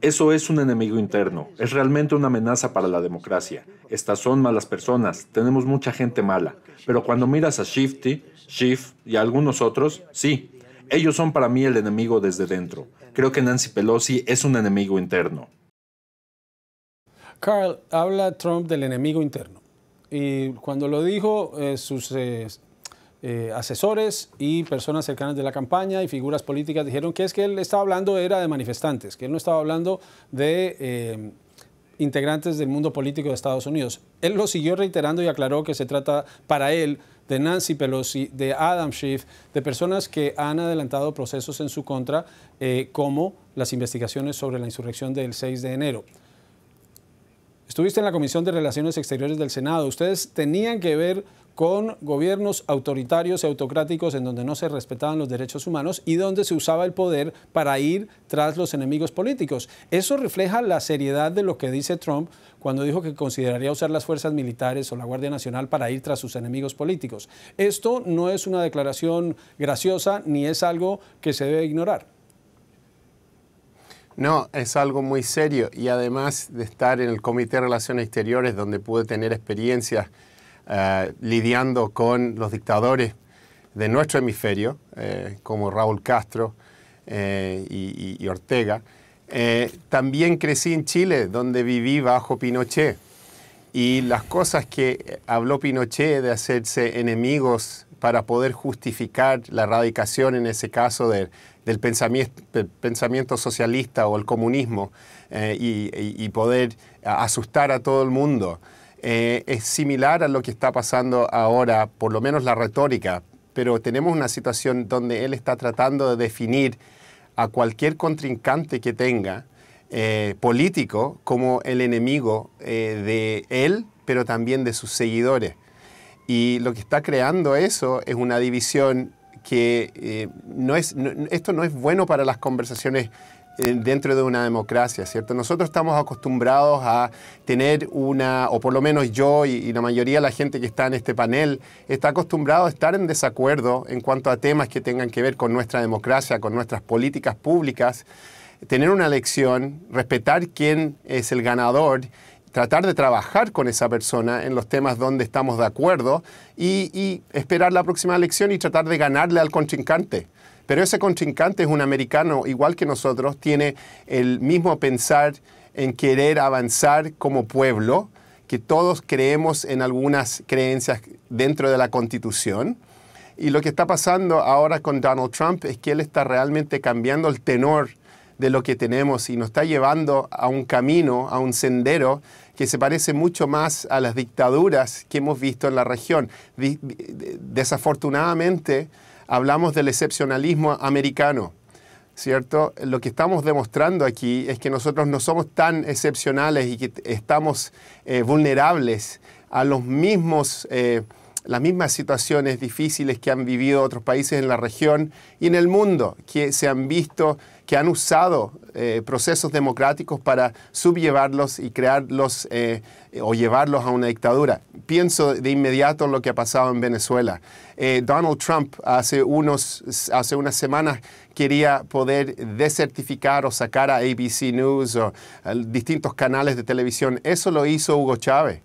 Eso es un enemigo interno. Es realmente una amenaza para la democracia. Estas son malas personas. Tenemos mucha gente mala. Pero cuando miras a Shifty, Schiff y a algunos otros, sí. Ellos son para mí el enemigo desde dentro. Creo que Nancy Pelosi es un enemigo interno. Carl, habla Trump del enemigo interno. Y cuando lo dijo, eh, sus eh, eh, asesores y personas cercanas de la campaña y figuras políticas dijeron que es que él estaba hablando era de manifestantes, que él no estaba hablando de eh, integrantes del mundo político de Estados Unidos. Él lo siguió reiterando y aclaró que se trata para él de Nancy Pelosi, de Adam Schiff, de personas que han adelantado procesos en su contra, eh, como las investigaciones sobre la insurrección del 6 de enero. Estuviste en la Comisión de Relaciones Exteriores del Senado. Ustedes tenían que ver con gobiernos autoritarios y autocráticos en donde no se respetaban los derechos humanos y donde se usaba el poder para ir tras los enemigos políticos. Eso refleja la seriedad de lo que dice Trump cuando dijo que consideraría usar las fuerzas militares o la Guardia Nacional para ir tras sus enemigos políticos. Esto no es una declaración graciosa ni es algo que se debe ignorar. No, es algo muy serio y además de estar en el Comité de Relaciones Exteriores donde pude tener experiencias eh, lidiando con los dictadores de nuestro hemisferio, eh, como Raúl Castro eh, y, Ortega. también crecí en Chile, donde viví bajo Pinochet. Y las cosas que habló Pinochet de hacerse enemigos para poder justificar la erradicación, en ese caso, del, pensamiento, socialista o el comunismo, y, poder asustar a todo el mundo. Eh, es similar a lo que está pasando ahora, por lo menos la retórica, pero tenemos una situación donde él está tratando de definir a cualquier contrincante que tenga eh, político como el enemigo eh, de él, pero también de sus seguidores. Y lo que está creando eso es una división que no es, esto no es bueno para las conversaciones eh, dentro de una democracia, ¿cierto? Nosotros estamos acostumbrados a tener una, o por lo menos yo y, la mayoría de la gente que está en este panel, está acostumbrado a estar en desacuerdo en cuanto a temas que tengan que ver con nuestra democracia, con nuestras políticas públicas, tener una elección, respetar quién es el ganador tratar de trabajar con esa persona en los temas donde estamos de acuerdo y, esperar la próxima elección y tratar de ganarle al contrincante. Pero ese contrincante es un americano igual que nosotros, tiene el mismo pensar en querer avanzar como pueblo, que todos creemos en algunas creencias dentro de la constitución. Y lo que está pasando ahora con Donald Trump es que él está realmente cambiando el tenor de lo que tenemos y nos está llevando a un camino, a un sendero que se parece mucho más a las dictaduras que hemos visto en la región. Desafortunadamente, hablamos del excepcionalismo americano, ¿cierto? Lo que estamos demostrando aquí es que nosotros no somos tan excepcionales y que estamos eh, vulnerables a los mismos... Eh, las mismas situaciones difíciles que han vivido otros países en la región y en el mundo, que se han visto, que han usado eh, procesos democráticos para subllevarlos y crearlos eh, o llevarlos a una dictadura. Pienso de inmediato en lo que ha pasado en Venezuela. Eh, Donald Trump hace, unos, hace unas semanas quería poder desertificar o sacar a ABC News o distintos canales de televisión. Eso lo hizo Hugo Chávez.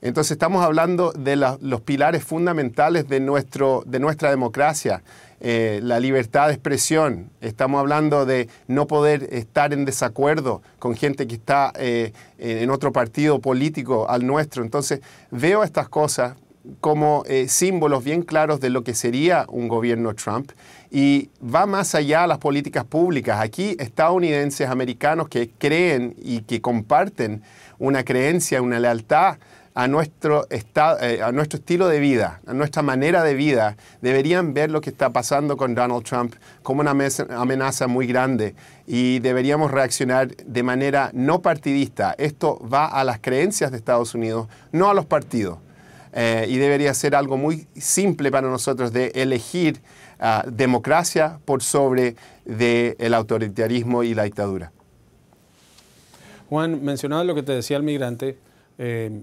Entonces estamos hablando de los pilares fundamentales de, nuestro, de nuestra democracia, eh, la libertad de expresión. Estamos hablando de no poder estar en desacuerdo con gente que está eh, en otro partido político al nuestro. Entonces veo estas cosas como eh, símbolos bien claros de lo que sería un gobierno Trump y va más allá de las políticas públicas. Aquí estadounidenses, americanos que creen y que comparten una creencia, una lealtad a nuestro, estado, eh, a nuestro estilo de vida, a nuestra manera de vida, deberían ver lo que está pasando con Donald Trump como una amenaza muy grande y deberíamos reaccionar de manera no partidista. Esto va a las creencias de Estados Unidos, no a los partidos. Eh, y debería ser algo muy simple para nosotros de elegir ah, democracia por sobre del autoritarismo y la dictadura. Juan, mencionaba lo que te decía el migrante. Eh,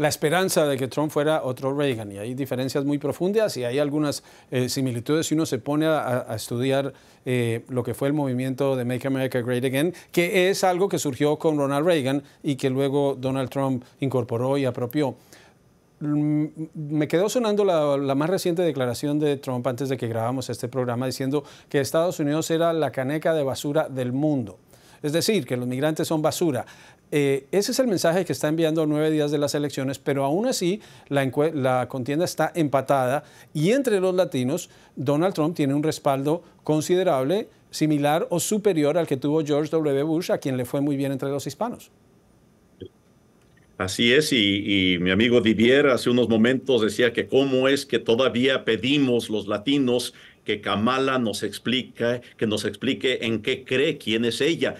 la esperanza de que Trump fuera otro Reagan. Y hay diferencias muy profundas y hay algunas eh, similitudes si uno se pone a, estudiar eh, lo que fue el movimiento de Make America Great Again, que es algo que surgió con Ronald Reagan y que luego Donald Trump incorporó y apropió. Mm, me quedó sonando la, la, más reciente declaración de Trump antes de que grabamos este programa diciendo que Estados Unidos era la caneca de basura del mundo. Es decir, que los migrantes son basura. Eh, ese es el mensaje que está enviando nueve días de las elecciones, pero aún así la, contienda está empatada y entre los latinos Donald Trump tiene un respaldo considerable, similar o superior al que tuvo George W. Bush, a quien le fue muy bien entre los hispanos. Así es, y, mi amigo Didier hace unos momentos decía que cómo es que todavía pedimos los latinos que Kamala nos explique, que nos explique en qué cree, quién es ella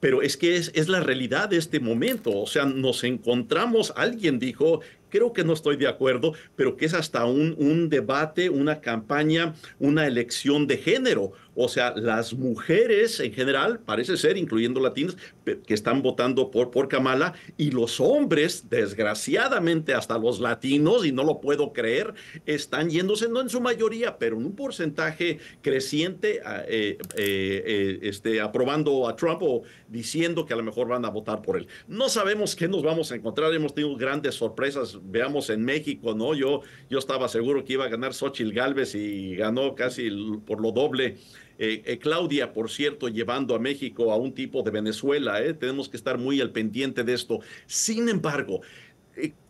pero es que es, la realidad de este momento. O sea, nos encontramos, alguien dijo, creo que no estoy de acuerdo, pero que es hasta un debate, una campaña, una elección de género. O sea, las mujeres en general, parece ser, incluyendo latinas, que están votando por, por Kamala, y los hombres, desgraciadamente hasta los latinos, y no lo puedo creer, están yéndose, no en su mayoría, pero en un porcentaje creciente, eh, eh, eh, este, aprobando a Trump o diciendo que a lo mejor van a votar por él. No sabemos qué nos vamos a encontrar, hemos tenido grandes sorpresas, veamos en México, ¿no? Yo, yo estaba seguro que iba a ganar Xochitl Galvez y ganó casi por lo doble. Eh, eh, Claudia, por cierto, llevando a México a un tipo de Venezuela. ¿eh? Tenemos que estar muy al pendiente de esto. Sin embargo,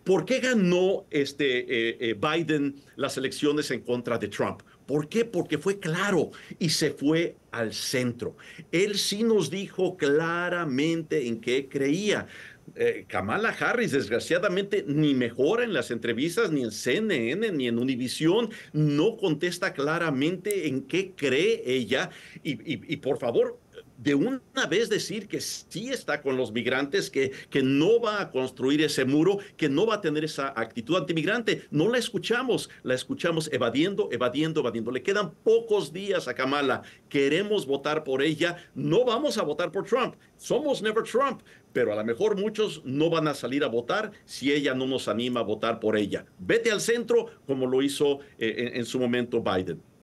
¿por qué ganó este, Biden las elecciones en contra de Trump? ¿Por qué? Porque fue claro y se fue al centro. Él sí nos dijo claramente en qué creía. Eh, Kamala Harris, desgraciadamente, ni mejora en las entrevistas, ni en CNN, ni en Univisión, no contesta claramente en qué cree ella. Y, por favor, de una vez decir que sí está con los migrantes, que, que no va a construir ese muro, que no va a tener esa actitud antimigrante. No la escuchamos, la escuchamos evadiendo, evadiendo, evadiendo. Le quedan pocos días a Kamala. Queremos votar por ella, no vamos a votar por Trump. Somos Never Trump, pero a lo mejor muchos no van a salir a votar si ella no nos anima a votar por ella. Vete al centro como lo hizo eh, en su momento Biden.